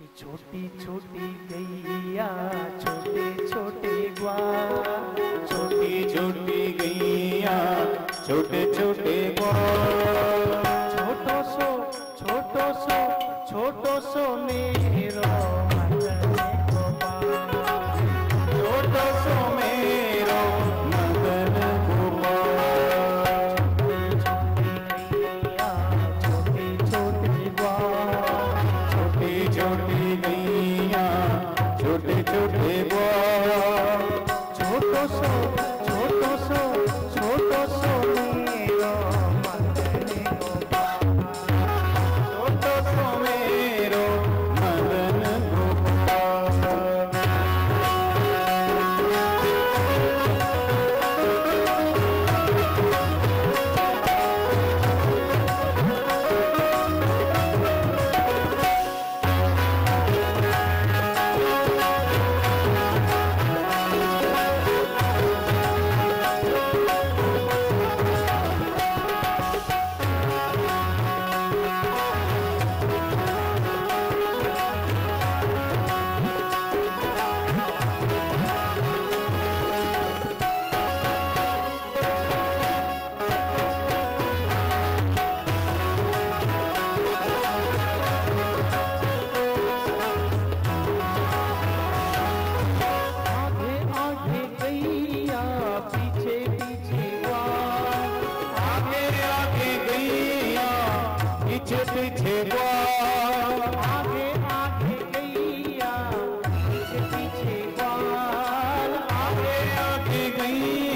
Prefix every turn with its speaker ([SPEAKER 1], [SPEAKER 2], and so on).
[SPEAKER 1] छोटी छोटी गैया छोटे छोटे ग्वाल।
[SPEAKER 2] छोटी छोटी गैया छोटे छोटे ग्वाल।
[SPEAKER 1] छोटो सो छोटो सो छोटो सो मेरा। पीछे
[SPEAKER 2] आगे आगे गैया पीछे
[SPEAKER 1] आगे आगे गैया।